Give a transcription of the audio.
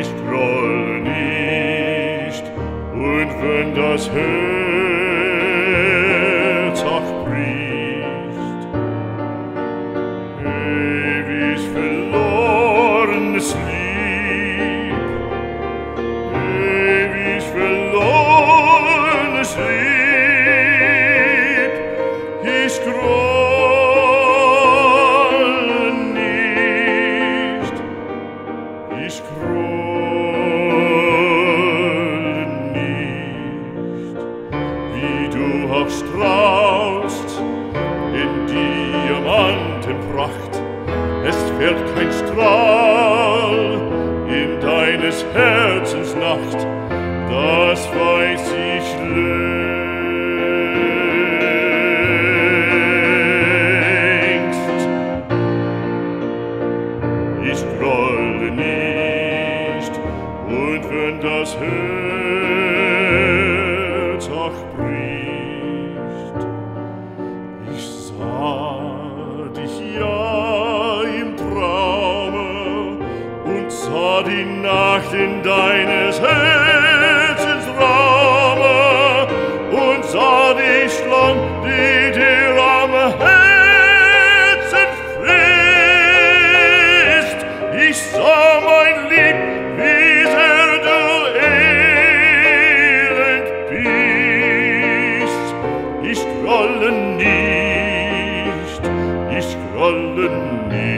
ich groll nicht, und wenn das Herz du auch strahlst in Diamantenpracht. Es fährt kein Strahl in deines Herzens Nacht, das weiß ich längst. Ich grolle nicht, und wenn das Herz Nacht in deines Herzens Rahmen und sah die Schlange, die dir am Herzen frisst. Ich sah mein